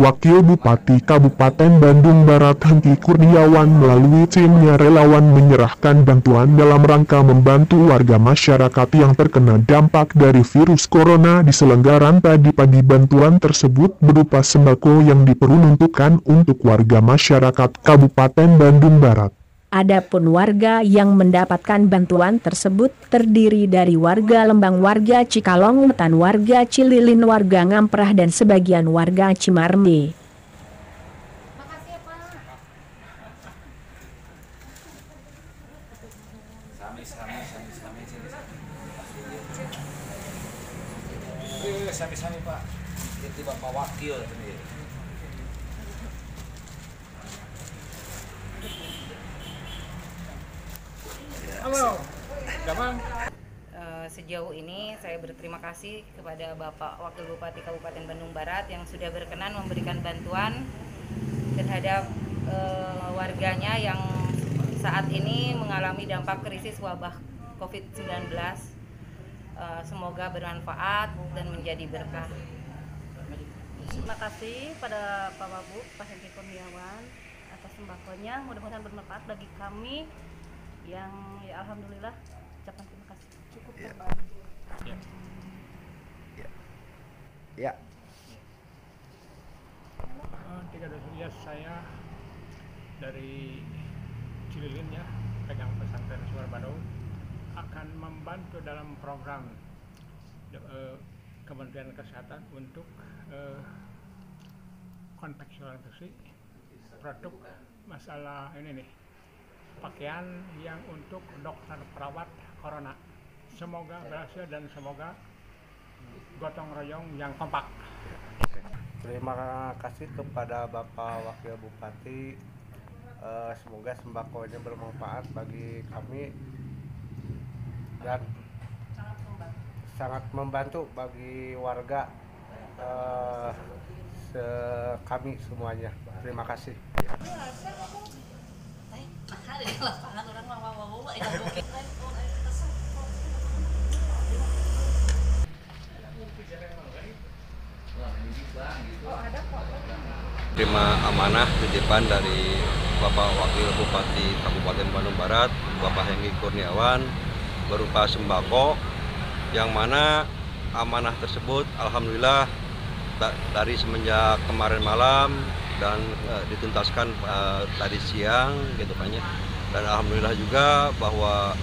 Wakil Bupati Kabupaten Bandung Barat Hengki Kurniawan melalui timnya relawan menyerahkan bantuan dalam rangka membantu warga masyarakat yang terkena dampak dari virus corona di selenggaran tadi pagi bantuan tersebut berupa sembako yang diperuntukkan untuk warga masyarakat Kabupaten Bandung Barat. Adapun warga yang mendapatkan bantuan tersebut terdiri dari warga Lembang, warga Cikalong, Metan, warga Cililin, warga Ngamprah dan sebagian warga. Eh, sendiri. Halo, Gampang. Eh, sejauh ini saya berterima kasih kepada Bapak Wakil Bupati Kabupaten Bandung Barat yang sudah berkenan memberikan bantuan terhadap eh, warganya yang saat ini mengalami dampak krisis wabah COVID-19. Eh, semoga bermanfaat dan menjadi berkah. Terima kasih pada Pak Wabu, Pak Hengki Kurniawan atas sembakonya. Mudah-mudahan bermanfaat bagi kami yang ya alhamdulillah ucapan terima kasih. Cukup Ya. terbantu. Ya, Eh, tiga dosen ya saya dari Cililin ya pegang pesantren Suara Badau akan membantu dalam program eh, Kementerian Kesehatan untuk eh, konfeksionalisasi produk masalah ini nih pakaian yang untuk dokter perawat corona semoga berhasil dan semoga gotong royong yang kompak terima kasih kepada Bapak Wakil Bupati. Eh, semoga sembakonya bermanfaat bagi kami dan sangat membantu bagi warga eh, kami semuanya. Terima kasih. Terima amanah titipan dari Bapak Wakil Bupati Kabupaten Bandung Barat, Bapak Hengki Kurniawan berupa sembako yang mana amanah tersebut alhamdulillah dari semenjak kemarin malam dan eh, dituntaskan eh, tadi siang gitu kan ya. Dan alhamdulillah juga bahwa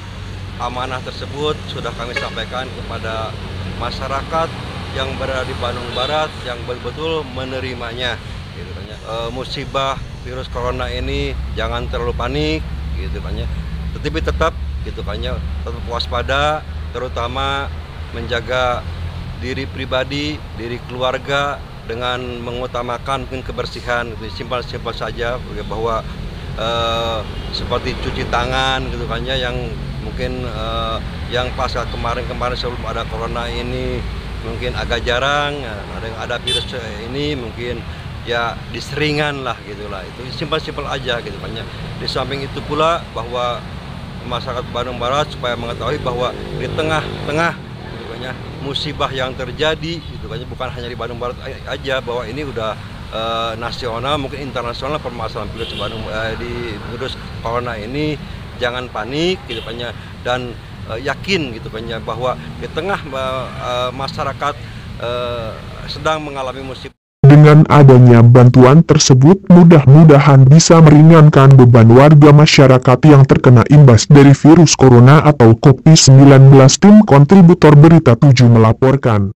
amanah tersebut sudah kami sampaikan kepada masyarakat yang berada di Bandung Barat yang betul-betul menerimanya gitu kan ya. Eh, musibah virus corona ini jangan terlalu panik gitu kan ya. Tetapi tetap gitu kan ya, tetap waspada terutama menjaga diri pribadi, diri keluarga dengan mengutamakan mungkin kebersihan gitu. simpel-simpel saja bahwa eh, seperti cuci tangan gitu kan ya yang mungkin eh, yang pasca kemarin-kemarin sebelum ada corona ini mungkin agak jarang ya, ada ada virus ini mungkin ya diseringan lah gitulah itu simpel-simpel aja gitu ya di samping itu pula bahwa masyarakat Bandung Barat supaya mengetahui bahwa di tengah-tengah gitu ya, musibah yang terjadi gitu kan. Bukan hanya di Bandung Barat aja bahwa ini udah eh, nasional mungkin internasional permasalahan virus Bandung eh, di virus corona ini jangan panik gitu kan ya. Dan eh, yakin gitu kan ya bahwa di tengah masyarakat sedang mengalami musibah Dengan adanya bantuan tersebut mudah-mudahan bisa meringankan beban warga masyarakat yang terkena imbas dari virus corona atau COVID-19 tim kontributor berita 7 melaporkan.